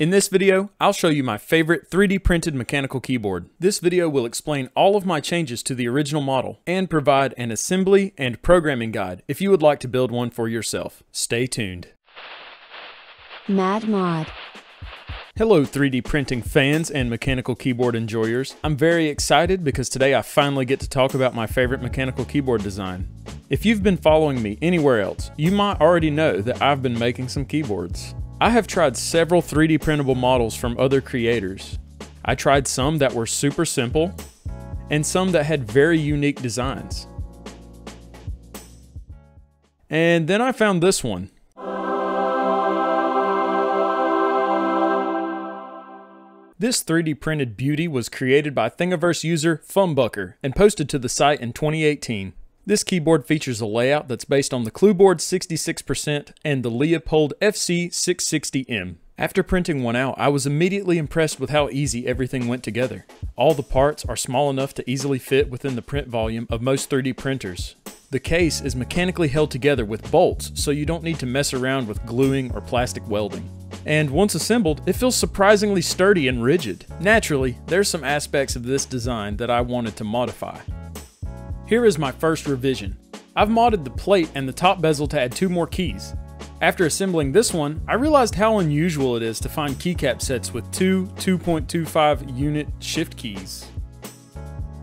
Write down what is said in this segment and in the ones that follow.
In this video, I'll show you my favorite 3D printed mechanical keyboard. This video will explain all of my changes to the original model and provide an assembly and programming guide if you would like to build one for yourself. Stay tuned. Mad Mod. Hello 3D printing fans and mechanical keyboard enjoyers. I'm very excited because today I finally get to talk about my favorite mechanical keyboard design. If you've been following me anywhere else, you might already know that I've been making some keyboards. I have tried several 3D printable models from other creators. I tried some that were super simple, and some that had very unique designs. And then I found this one. This 3D printed beauty was created by Thingiverse user Fumbucker and posted to the site in 2018. This keyboard features a layout that's based on the Clueboard 66% and the Leopold FC660M. After printing one out, I was immediately impressed with how easy everything went together. All the parts are small enough to easily fit within the print volume of most 3D printers. The case is mechanically held together with bolts, so you don't need to mess around with gluing or plastic welding. And once assembled, it feels surprisingly sturdy and rigid. Naturally, there's some aspects of this design that I wanted to modify. Here is my first revision. I've modded the plate and the top bezel to add two more keys. After assembling this one, I realized how unusual it is to find keycap sets with two 2.25 unit shift keys.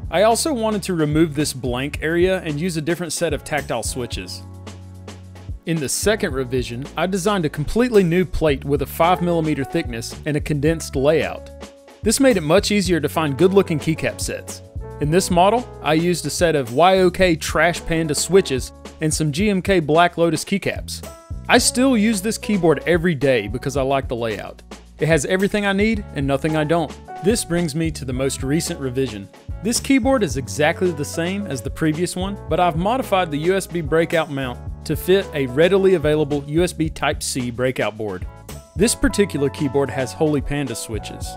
I also wanted to remove this blank area and use a different set of tactile switches. In the second revision, I designed a completely new plate with a 5mm thickness and a condensed layout. This made it much easier to find good looking keycap sets. In this model, I used a set of YOK Trash Panda switches and some GMK Black Lotus keycaps. I still use this keyboard every day because I like the layout. It has everything I need and nothing I don't. This brings me to the most recent revision. This keyboard is exactly the same as the previous one, but I've modified the USB breakout mount to fit a readily available USB Type-C breakout board. This particular keyboard has Holy Panda switches.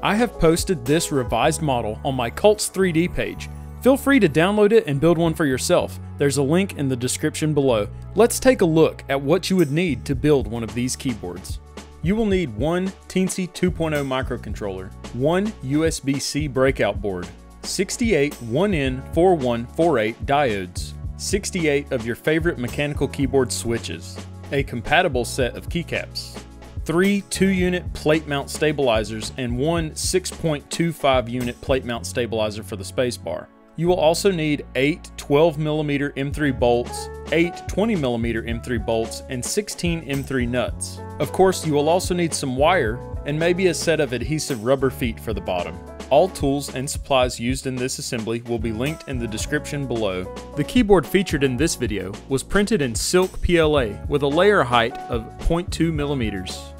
I have posted this revised model on my Cults 3D page. Feel free to download it and build one for yourself. There's a link in the description below. Let's take a look at what you would need to build one of these keyboards. You will need one Teensy 2.0 microcontroller, one USB-C breakout board, 68 1N4148 diodes, 68 of your favorite mechanical keyboard switches, a compatible set of keycaps, three 2-unit plate mount stabilizers, and one 6.25 unit plate mount stabilizer for the spacebar. You will also need 8 12mm M3 bolts, 8 20mm M3 bolts, and 16 M3 nuts. Of course, you will also need some wire and maybe a set of adhesive rubber feet for the bottom. All tools and supplies used in this assembly will be linked in the description below. The keyboard featured in this video was printed in silk PLA with a layer height of 0.2 millimeters.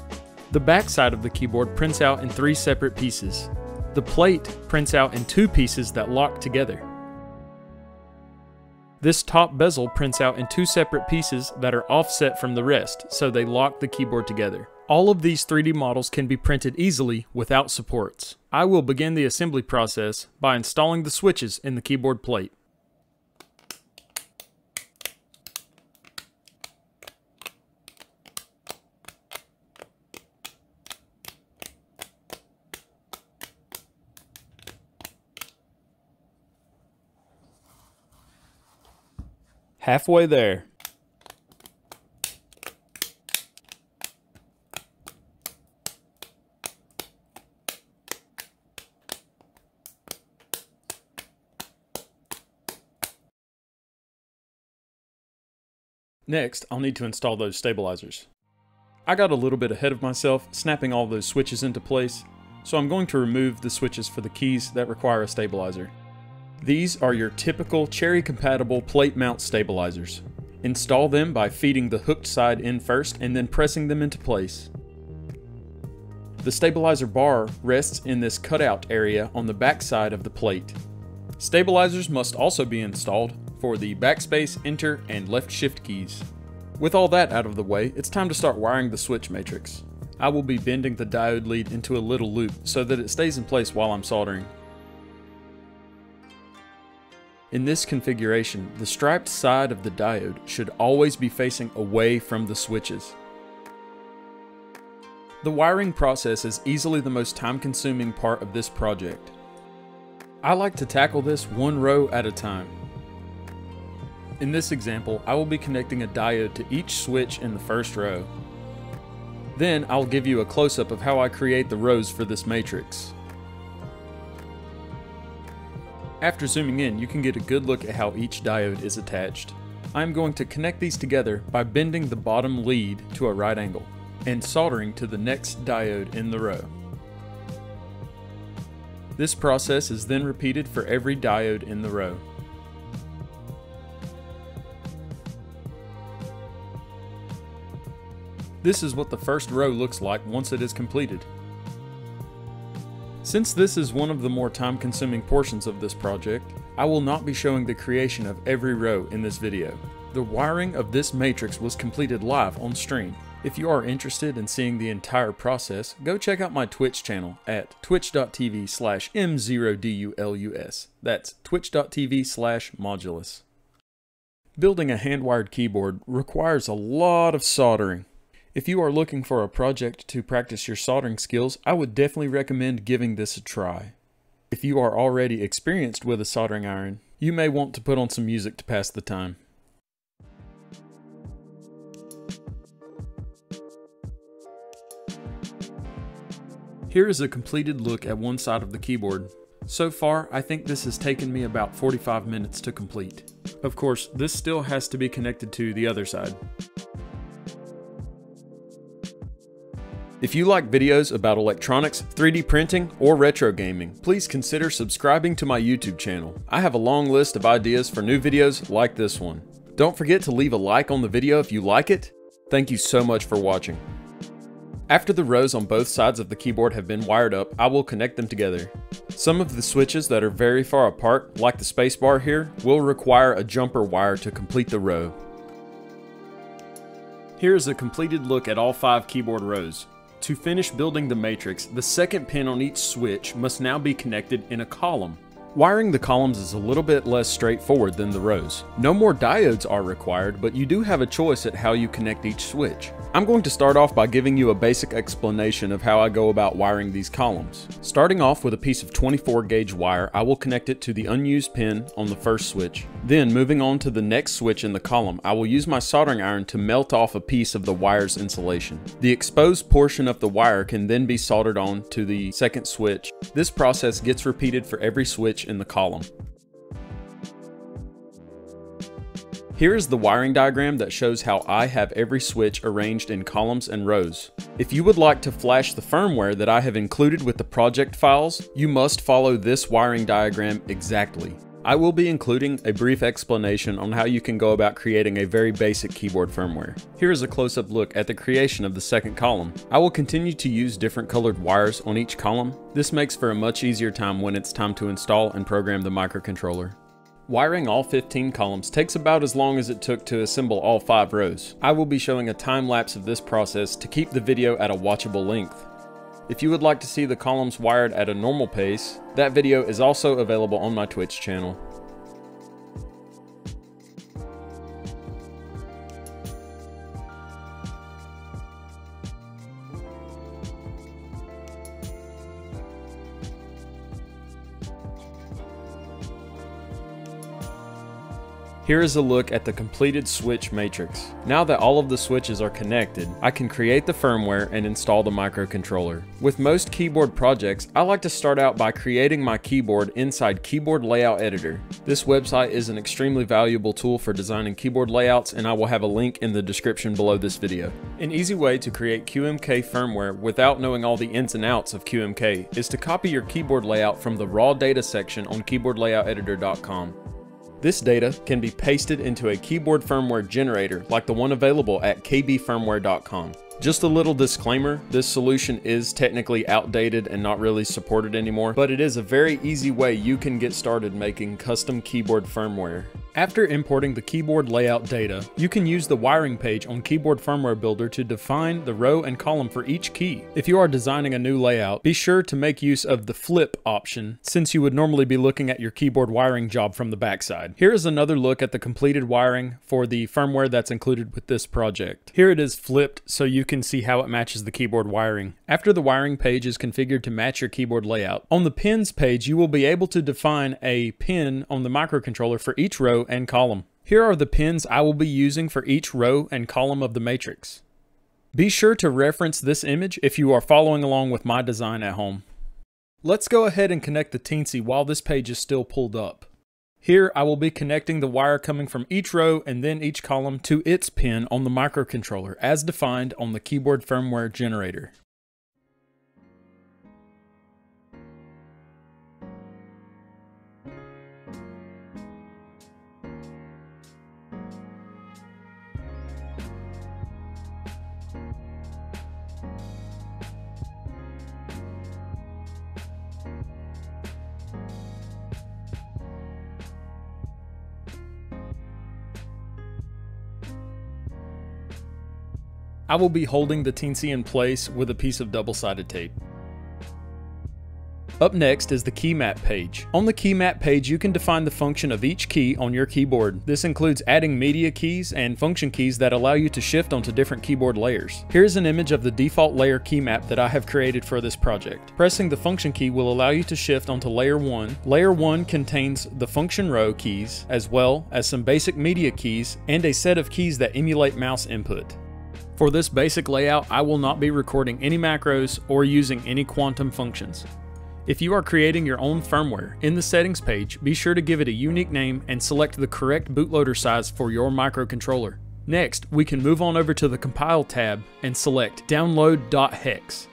The backside of the keyboard prints out in three separate pieces. The plate prints out in two pieces that lock together. This top bezel prints out in two separate pieces that are offset from the rest, so they lock the keyboard together. All of these 3D models can be printed easily without supports. I will begin the assembly process by installing the switches in the keyboard plate. Halfway there. Next, I'll need to install those stabilizers. I got a little bit ahead of myself, snapping all those switches into place, so I'm going to remove the switches for the keys that require a stabilizer. These are your typical cherry compatible plate mount stabilizers. Install them by feeding the hooked side in first and then pressing them into place. The stabilizer bar rests in this cutout area on the back side of the plate. Stabilizers must also be installed for the backspace, enter, and left shift keys. With all that out of the way, it's time to start wiring the switch matrix. I will be bending the diode lead into a little loop so that it stays in place while I'm soldering. In this configuration, the striped side of the diode should always be facing away from the switches. The wiring process is easily the most time consuming part of this project. I like to tackle this one row at a time. In this example, I will be connecting a diode to each switch in the first row. Then I'll give you a close-up of how I create the rows for this matrix. After zooming in, you can get a good look at how each diode is attached. I'm going to connect these together by bending the bottom lead to a right angle and soldering to the next diode in the row. This process is then repeated for every diode in the row. This is what the first row looks like once it is completed. Since this is one of the more time consuming portions of this project, I will not be showing the creation of every row in this video. The wiring of this matrix was completed live on stream. If you are interested in seeing the entire process, go check out my Twitch channel at twitch.tv slash m0dulus. That's twitch.tv slash modulus. Building a hand-wired keyboard requires a lot of soldering. If you are looking for a project to practice your soldering skills, I would definitely recommend giving this a try. If you are already experienced with a soldering iron, you may want to put on some music to pass the time. Here is a completed look at one side of the keyboard. So far, I think this has taken me about 45 minutes to complete. Of course, this still has to be connected to the other side. If you like videos about electronics, 3D printing, or retro gaming, please consider subscribing to my YouTube channel. I have a long list of ideas for new videos like this one. Don't forget to leave a like on the video if you like it. Thank you so much for watching. After the rows on both sides of the keyboard have been wired up, I will connect them together. Some of the switches that are very far apart, like the spacebar here, will require a jumper wire to complete the row. Here is a completed look at all five keyboard rows. To finish building the matrix, the second pin on each switch must now be connected in a column. Wiring the columns is a little bit less straightforward than the rows. No more diodes are required, but you do have a choice at how you connect each switch. I'm going to start off by giving you a basic explanation of how I go about wiring these columns. Starting off with a piece of 24 gauge wire, I will connect it to the unused pin on the first switch. Then moving on to the next switch in the column, I will use my soldering iron to melt off a piece of the wire's insulation. The exposed portion of the wire can then be soldered on to the second switch. This process gets repeated for every switch in the column. Here is the wiring diagram that shows how I have every switch arranged in columns and rows. If you would like to flash the firmware that I have included with the project files, you must follow this wiring diagram exactly. I will be including a brief explanation on how you can go about creating a very basic keyboard firmware. Here is a close-up look at the creation of the second column. I will continue to use different colored wires on each column. This makes for a much easier time when it's time to install and program the microcontroller. Wiring all 15 columns takes about as long as it took to assemble all 5 rows. I will be showing a time lapse of this process to keep the video at a watchable length. If you would like to see the columns wired at a normal pace, that video is also available on my Twitch channel. Here is a look at the completed switch matrix. Now that all of the switches are connected, I can create the firmware and install the microcontroller. With most keyboard projects, I like to start out by creating my keyboard inside Keyboard Layout Editor. This website is an extremely valuable tool for designing keyboard layouts and I will have a link in the description below this video. An easy way to create QMK firmware without knowing all the ins and outs of QMK is to copy your keyboard layout from the raw data section on keyboardlayouteditor.com. This data can be pasted into a keyboard firmware generator like the one available at kbfirmware.com. Just a little disclaimer, this solution is technically outdated and not really supported anymore, but it is a very easy way you can get started making custom keyboard firmware. After importing the keyboard layout data, you can use the wiring page on Keyboard Firmware Builder to define the row and column for each key. If you are designing a new layout, be sure to make use of the flip option, since you would normally be looking at your keyboard wiring job from the backside. Here is another look at the completed wiring for the firmware that's included with this project. Here it is flipped so you can see how it matches the keyboard wiring. After the wiring page is configured to match your keyboard layout, on the pins page you will be able to define a pin on the microcontroller for each row and column. Here are the pins I will be using for each row and column of the matrix. Be sure to reference this image if you are following along with my design at home. Let's go ahead and connect the Teensy while this page is still pulled up. Here I will be connecting the wire coming from each row and then each column to its pin on the microcontroller as defined on the keyboard firmware generator. I will be holding the Teensy in place with a piece of double-sided tape. Up next is the key map page. On the key map page, you can define the function of each key on your keyboard. This includes adding media keys and function keys that allow you to shift onto different keyboard layers. Here's an image of the default layer key map that I have created for this project. Pressing the function key will allow you to shift onto layer 1. Layer 1 contains the function row keys, as well as some basic media keys and a set of keys that emulate mouse input. For this basic layout, I will not be recording any macros or using any quantum functions. If you are creating your own firmware, in the settings page, be sure to give it a unique name and select the correct bootloader size for your microcontroller. Next, we can move on over to the Compile tab and select download.hex.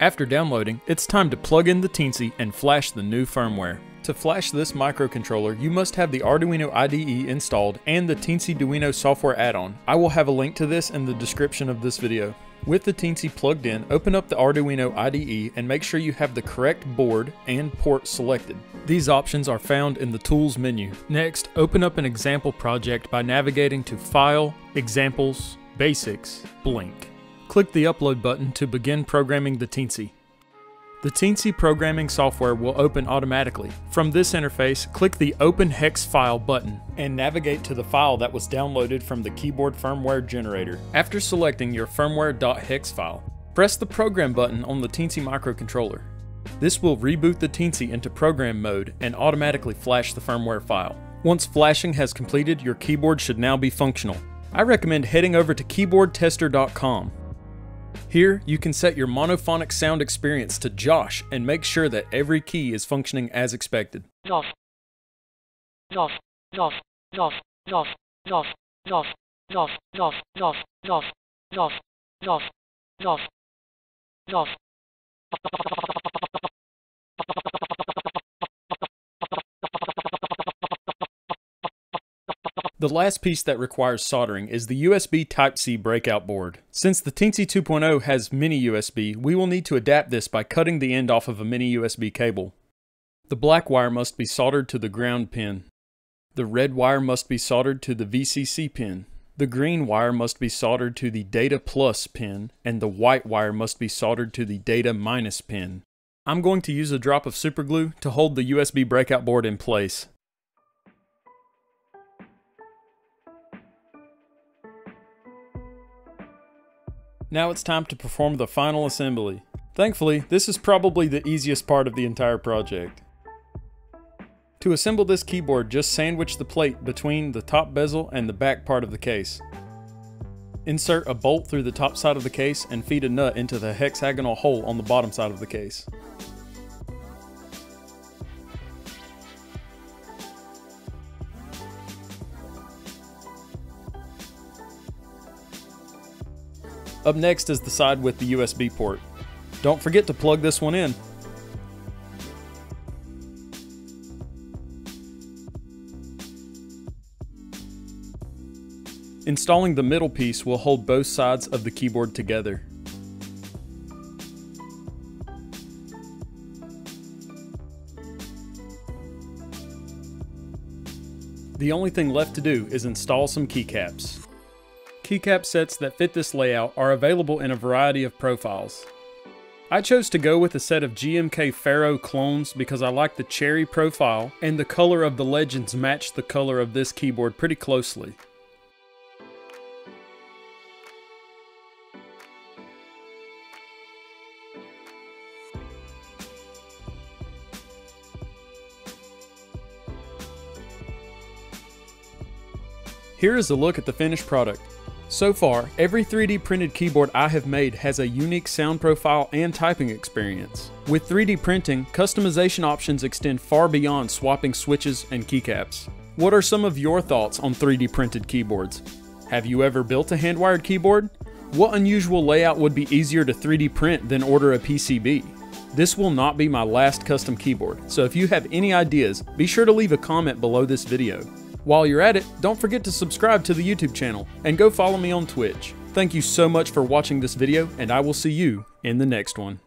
After downloading, it's time to plug in the Teensy and flash the new firmware. To flash this microcontroller, you must have the Arduino IDE installed and the Teensy software add-on. I will have a link to this in the description of this video. With the Teensy plugged in, open up the Arduino IDE and make sure you have the correct board and port selected. These options are found in the Tools menu. Next, open up an example project by navigating to File, Examples, Basics, Blink. Click the Upload button to begin programming the Teensy. The Teensy programming software will open automatically. From this interface, click the Open Hex File button and navigate to the file that was downloaded from the keyboard firmware generator. After selecting your firmware.hex file, press the Program button on the Teensy microcontroller. This will reboot the Teensy into program mode and automatically flash the firmware file. Once flashing has completed, your keyboard should now be functional. I recommend heading over to keyboardtester.com here, you can set your monophonic sound experience to Josh and make sure that every key is functioning as expected. Josh. Josh. Josh. Josh. Josh. Josh. Josh. Josh. Josh. Josh. Josh. Josh. Josh. Josh. Josh. The last piece that requires soldering is the USB Type-C breakout board. Since the Teensy 2.0 has mini USB, we will need to adapt this by cutting the end off of a mini USB cable. The black wire must be soldered to the ground pin. The red wire must be soldered to the VCC pin. The green wire must be soldered to the Data Plus pin, and the white wire must be soldered to the Data Minus pin. I'm going to use a drop of superglue to hold the USB breakout board in place. Now it's time to perform the final assembly. Thankfully, this is probably the easiest part of the entire project. To assemble this keyboard, just sandwich the plate between the top bezel and the back part of the case. Insert a bolt through the top side of the case and feed a nut into the hexagonal hole on the bottom side of the case. Up next is the side with the USB port. Don't forget to plug this one in. Installing the middle piece will hold both sides of the keyboard together. The only thing left to do is install some keycaps keycap sets that fit this layout are available in a variety of profiles. I chose to go with a set of GMK Faro clones because I like the cherry profile and the color of the legends match the color of this keyboard pretty closely. Here is a look at the finished product. So far, every 3D printed keyboard I have made has a unique sound profile and typing experience. With 3D printing, customization options extend far beyond swapping switches and keycaps. What are some of your thoughts on 3D printed keyboards? Have you ever built a hand-wired keyboard? What unusual layout would be easier to 3D print than order a PCB? This will not be my last custom keyboard, so if you have any ideas, be sure to leave a comment below this video. While you're at it, don't forget to subscribe to the YouTube channel and go follow me on Twitch. Thank you so much for watching this video, and I will see you in the next one.